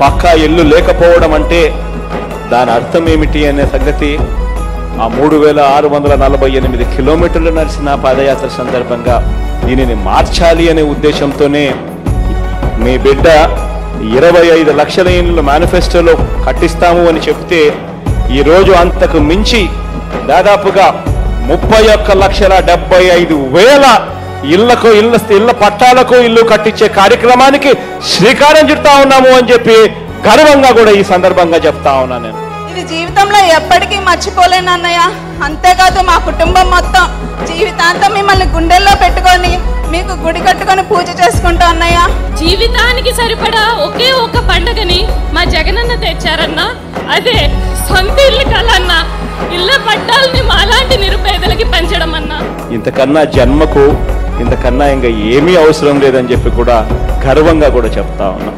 పక్కా ఇల్లు లేకపోవడం అంటే దాని అర్థం ఏమిటి అనే సంగతి ఆ మూడు వేల ఆరు వందల నలభై ఎనిమిది కిలోమీటర్లు నడిచిన పాదయాత్ర సందర్భంగా దీనిని మార్చాలి అనే ఉద్దేశంతోనే మీ బిడ్డ ఇరవై ఐదు లక్షల ఇండ్లు మేనిఫెస్టోలో కట్టిస్తాము అని చెప్తే ఈరోజు అంతకు మించి దాదాపుగా ముప్పై ఒక్క లక్షల డెబ్బై ఐదు వేల ఇళ్ళకు ఇళ్ళ ఇళ్ళ పట్టాలకు ఇల్లు కట్టించే కార్యక్రమానికి శ్రీకారం చుడతా ఉన్నాము అని చెప్పి గర్వంగా కూడా ఈ సందర్భంగా చెప్తా ఉన్నా నేను. ఇది జీవితంలో ఎప్పటికీ మర్చిపోలేను అన్నయ్య. అంతేకాదు మా కుటుంబం మొత్తం జీవితాంతం మిమ్మల్ని గుండెల్లో పెట్టుకొని మీకు గుడి కట్టుకొని పూజ చేసుకుంటా అన్నయ్య. జీవితానికి సరిపడా ఒకే ఒక పండగని మా జగనన్న తెచ్చారన్నా. అదే సొంత ఇల్లు కలన్నా ఇళ్ళ పట్టాలని మాలాంటి నిరుపేదలకి పెంచడం అన్నా ఇంతకన్నా జన్మకు ఇంతకన్నా ఇంకా ఏమీ అవసరం లేదని చెప్పి కూడా గర్వంగా కూడా చెప్తా ఉన్నాం.